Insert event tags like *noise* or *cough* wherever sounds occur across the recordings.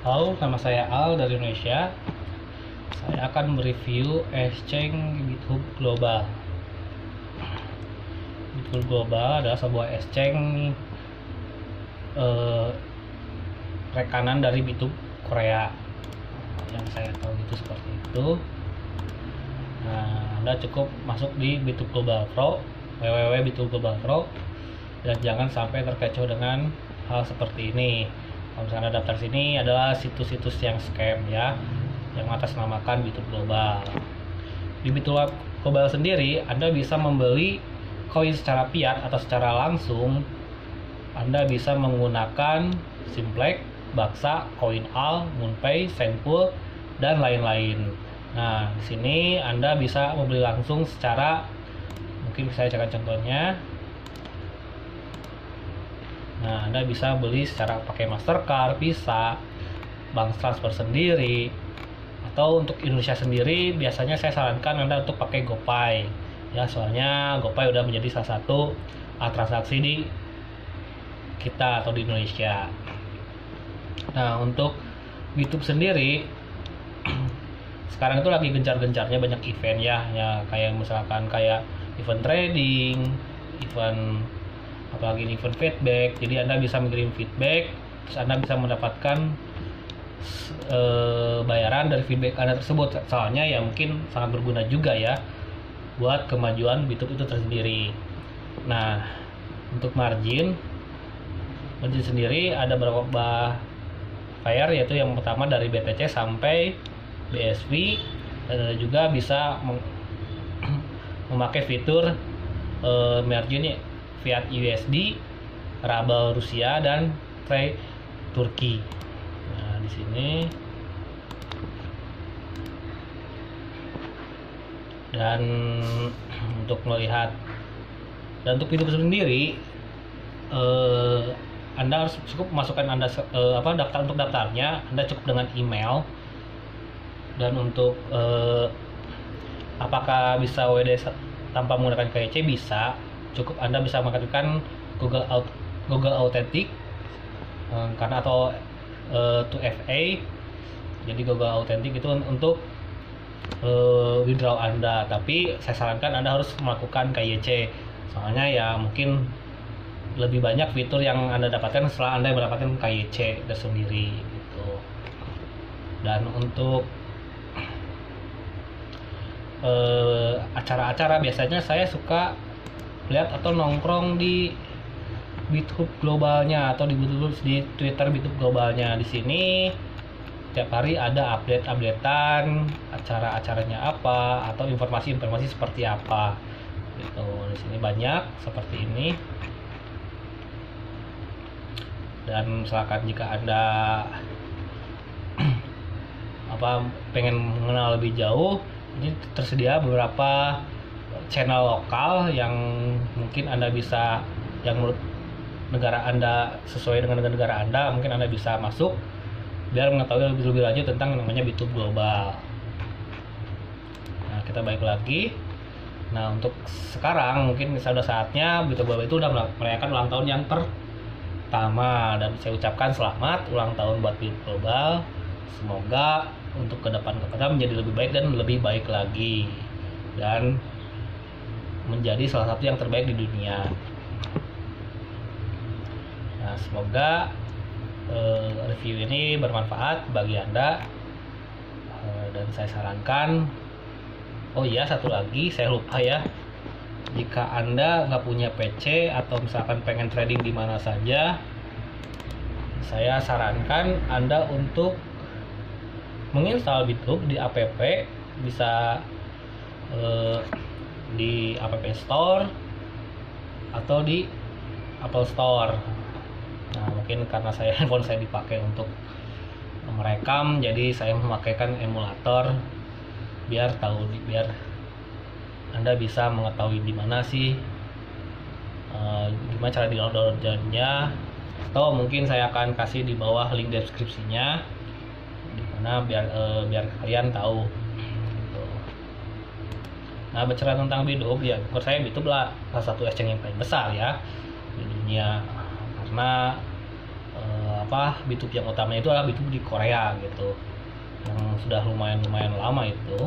Halo, nama saya Al dari Indonesia. Saya akan mereview exchange GitHub Global. GitHub Global adalah sebuah exchange eh, rekanan dari GitHub Korea. Yang saya tahu itu seperti itu. Nah, Anda cukup masuk di GitHub Global Pro, www.github Pro, dan jangan sampai terkecoh dengan hal seperti ini kalau misalnya daftar sini adalah situs-situs yang scam ya yang mengatasnamakan Bitu Global di Bitu Global sendiri Anda bisa membeli koin secara fiat atau secara langsung Anda bisa menggunakan Simplex, Baksa, Koin Al, Moonpay, Senpool dan lain-lain. Nah, di sini Anda bisa membeli langsung secara mungkin saya cakap contohnya Nah, Anda bisa beli secara pakai Mastercard, Visa, bank transfer sendiri, atau untuk Indonesia sendiri biasanya saya sarankan Anda untuk pakai GoPay. Ya, soalnya GoPay udah menjadi salah satu uh, transaksi di kita atau di Indonesia. Nah, untuk YouTube sendiri *clears throat* sekarang itu lagi gencar-gencarnya banyak event ya, ya kayak misalkan kayak event trading, event apalagi ini event feedback jadi anda bisa mengirim feedback terus anda bisa mendapatkan e, bayaran dari feedback anda tersebut. Soalnya ya mungkin sangat berguna juga ya buat kemajuan YouTube itu tersendiri. Nah untuk margin margin sendiri ada beberapa bayar yaitu yang pertama dari BTC sampai BSV dan juga bisa *clears throat* memakai fitur e, margin fiat USD, rabel Rusia dan Trey Turki. Nah, di sini. Dan untuk melihat dan untuk video sendiri eh, anda harus cukup masukkan anda eh, apa daftar untuk daftarnya anda cukup dengan email. Dan untuk eh, apakah bisa WD tanpa menggunakan KYC bisa cukup Anda bisa mengaktifkan Google Out Google Authentic um, karena atau uh, 2FA jadi Google Authentic itu untuk uh, withdraw Anda. Tapi saya sarankan Anda harus melakukan KYC soalnya ya mungkin lebih banyak fitur yang Anda dapatkan setelah Anda mendapatkan KYC tersendiri gitu. Dan untuk acara-acara uh, biasanya saya suka lihat atau nongkrong di BitHub globalnya atau di di Twitter BitHub globalnya. Di sini tiap hari ada update-updatean acara-acaranya apa atau informasi-informasi seperti apa. Gitu. Di sini banyak seperti ini. Dan misalkan jika anda *clears throat* apa pengen mengenal lebih jauh ini tersedia beberapa channel lokal yang mungkin Anda bisa yang menurut negara Anda sesuai dengan negara Anda mungkin Anda bisa masuk biar mengetahui lebih lebih lanjut tentang namanya YouTube Global. Nah, kita balik lagi. Nah, untuk sekarang mungkin sudah saatnya YouTube Global itu udah merayakan ulang tahun yang pertama dan saya ucapkan selamat ulang tahun buat YouTube Global. Semoga untuk ke depan ke depan menjadi lebih baik dan lebih baik lagi. Dan menjadi salah satu yang terbaik di dunia. Nah, semoga uh, review ini bermanfaat bagi Anda uh, dan saya sarankan oh iya satu lagi saya lupa ya jika Anda nggak punya PC atau misalkan pengen trading di mana saja saya sarankan Anda untuk menginstal BitHub di app bisa uh, di App Store atau di Apple Store. Nah, mungkin karena saya *laughs* handphone saya dipakai untuk merekam, jadi saya memakaikan emulator biar tahu biar Anda bisa mengetahui di mana sih uh, gimana cara downloadnya atau mungkin saya akan kasih di bawah link deskripsinya di mana biar uh, biar kalian tahu Nah bicara tentang Bidup ya menurut saya Bidup lah salah satu exchange yang paling besar ya di dunia. Karena eh, apa bitub yang utamanya itu adalah bitub di Korea gitu yang sudah lumayan lumayan lama itu.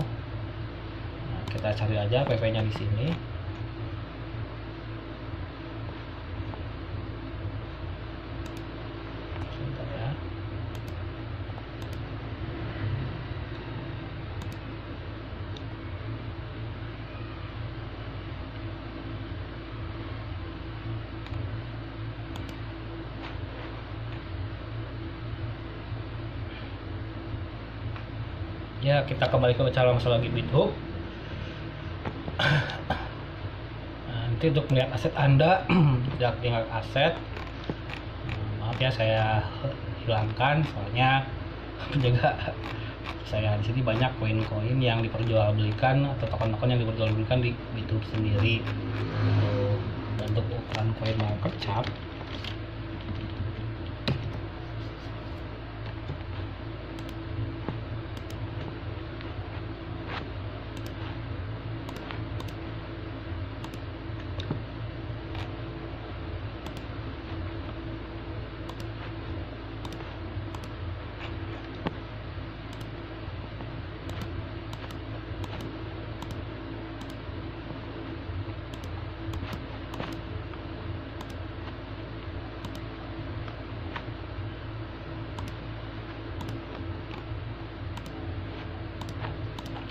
Nah, kita cari aja PV nya di sini Sebentar ya. Ya kita kembali ke bicara masalah GitHub Nah, nanti untuk melihat aset anda *clears throat* tidak tinggal aset. Maaf ya saya hilangkan soalnya juga *laughs* saya di sini banyak koin-koin yang diperjualbelikan atau token-token yang diperjualbelikan di GitHub sendiri. Untuk ukuran koin market cap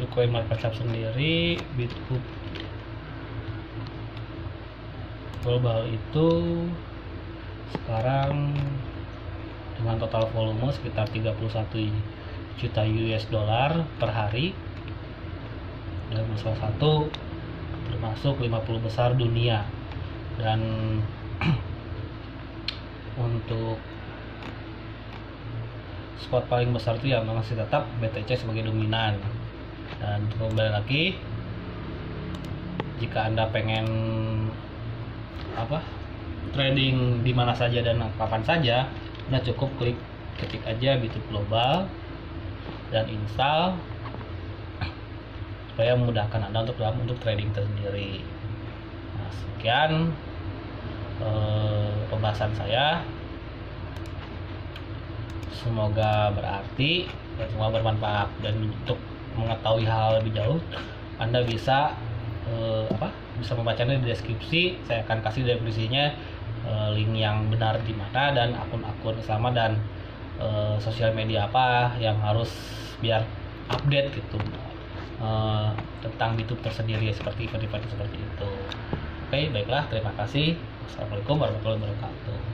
untuk koin market cap sendiri Bithub global itu sekarang dengan total volume sekitar 31 juta US dollar per hari. Dan salah satu termasuk 50 besar dunia. Dan *clears throat* untuk spot paling besar itu ya masih tetap BTC sebagai dominan dan kembali lagi jika anda pengen apa trading di mana saja dan kapan saja anda cukup klik ketik aja Bitcoin global dan install supaya memudahkan anda untuk dalam untuk trading tersendiri. Nah sekian eh, pembahasan saya. Semoga berarti dan semoga bermanfaat. Dan untuk mengetahui hal lebih jauh anda bisa eh, apa bisa membacanya di deskripsi. Saya akan kasih deskripsinya eh, link yang benar di mana dan akun-akun sama dan eh, sosial media apa yang harus biar update gitu. Tentang YouTube tersendiri seperti event-event seperti itu. Oke baiklah terima kasih. Wassalamualaikum warahmatullahi wabarakatuh